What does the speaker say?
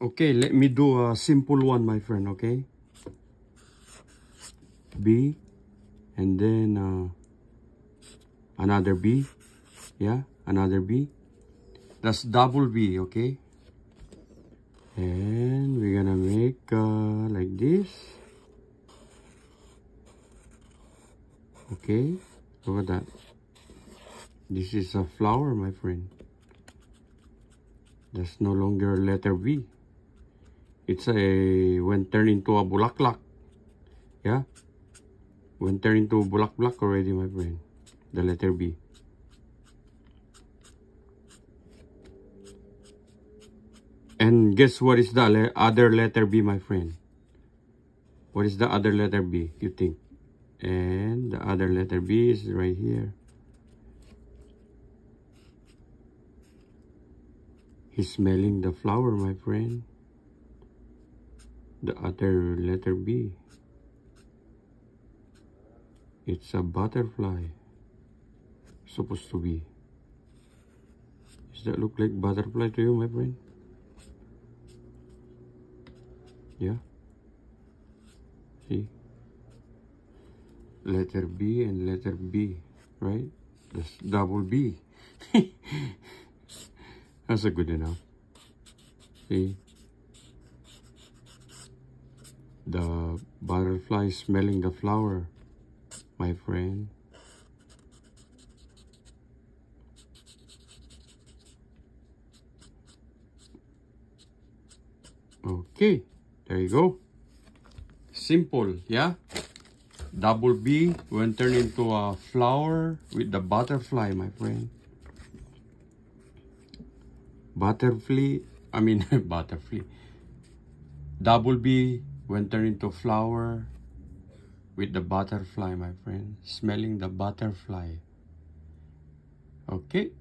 Okay, let me do a simple one, my friend, okay? B, and then uh, another B, yeah, another B. That's double B, okay? And we're gonna make uh, like this. Okay, look at that. This is a flower, my friend. That's no longer letter B. It's a, when turned into a bulaklak. Yeah? When turned into bulaklak already, my friend. The letter B. And guess what is the other letter B, my friend? What is the other letter B, you think? And the other letter B is right here. He's smelling the flower, my friend. The other letter B. It's a butterfly. Supposed to be. Does that look like butterfly to you, my friend? Yeah. See? Letter B and letter B, right? That's double B. That's a good enough. See? The butterfly smelling the flower, my friend. Okay, there you go. Simple, yeah? Double B when turned into a flower with the butterfly, my friend. Butterfly, I mean butterfly. Double B when turned into flower with the butterfly, my friend. Smelling the butterfly. Okay.